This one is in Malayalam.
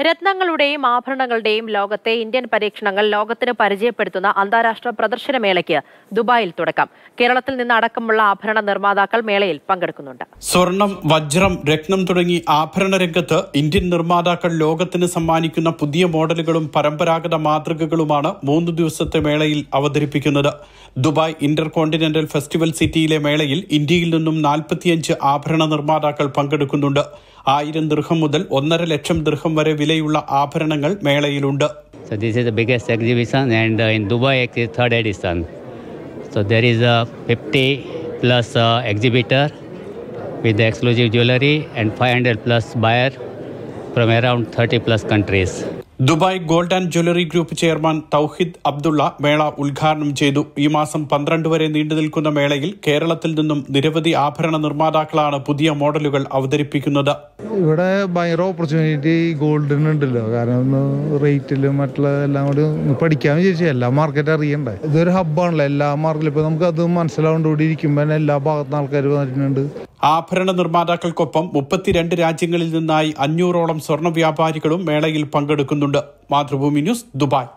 രത്നങ്ങളുടെയും ആഭരണങ്ങളുടെയും ലോകത്തെ ഇന്ത്യൻ പരീക്ഷണങ്ങൾ ലോകത്തിന് പരിചയപ്പെടുത്തുന്ന അന്താരാഷ്ട്ര പ്രദർശനമേളയ്ക്ക് ദുബായിൽ തുടക്കം. കേരളത്തിൽ നിന്ന് അടക്കമുള്ള ആഭരണ നിർമ്മാതാക്കൾ മേളയിൽ പങ്കെടുക്കുന്നുണ്ട്. സ്വർണം വജ്രം രത്നം തുടങ്ങി ആഭരണ രംഗത്ത് ഇന്ത്യൻ നിർമ്മാതാക്കൾ ലോകത്തിന് സമ്മാനിക്കുന്ന പുതിയ മോഡലുകളും പരമ്പരാഗത മാതൃകകളുമാണ് മൂന്ന് ദിവസത്തെ മേളയിൽ അവതരിപ്പിക്കുന്നത്. ദുബായ് ഇന്റർ കോണ്ടിനെന്റൽ ഫെസ്റ്റിവൽ സിറ്റിയിലെ മേളയിൽ ഇന്ത്യയിൽ നിന്നും നാൽപ്പത്തിയഞ്ച് ആഭരണ നിർമ്മാതാക്കൾ പങ്കെടുക്കുന്നുണ്ട്. ആയിരം ദൃഹം മുതൽ ഒന്നര ലക്ഷം ദൃഹം വരെ വിലയുള്ള ആഭരണങ്ങൾ മേളയിലുണ്ട് this is the biggest exhibition, and uh, in Dubai it is third edition. So there is a 50 plus uh, exhibitor with the exclusive jewelry and 500 plus buyer from around 30 plus countries. Dubai gold and jewellery group chairman Tawhid Abdulla മേള ഉദ്ഘാടനം ചെയ്തു. ഈ മാസം പന്ത്രണ്ട് വരെ നീണ്ടു നിൽക്കുന്ന മേളയിൽ കേരളത്തിൽ നിന്നും നിരവധി ആഭരണ നിർമ്മാതാക്കളാണ് പുതിയ മോഡലുകൾ അവതരിപ്പിക്കുന്നത്. ഇവിടെ ഭയങ്കര ഓപ്പർച്യൂണിറ്റി ഗോൾഡിന് ഉണ്ടല്ലോ. കാരണം റേറ്റിലും മറ്റുള്ള എല്ലാം കൂടി പഠിക്കാമെന്ന് വിചാരിച്ചു എല്ലാ മാർക്കറ്റ് അറിയണ്ടേ? ഇതൊരു ഹബ്ബാണല്ലോ എല്ലാ മാർക്കറ്റിലും ഇപ്പൊ നമുക്ക് അത് മനസ്സിലാവേണ്ട കൂടി ഇരിക്കുമ്പോൾ എല്ലാ ഭാഗത്തുനിന്ന് ആൾക്കാർ വന്നിട്ടുണ്ട്. ആഭരണ നിർമ്മാതാക്കൾക്കൊപ്പം മുപ്പത്തിരണ്ട് രാജ്യങ്ങളിൽ നിന്നായി അഞ്ഞൂറോളം സ്വർണ വ്യാപാരികളും മേളയിൽ പങ്കെടുക്കുന്നുണ്ട്. Mathrubhumi news Dubai.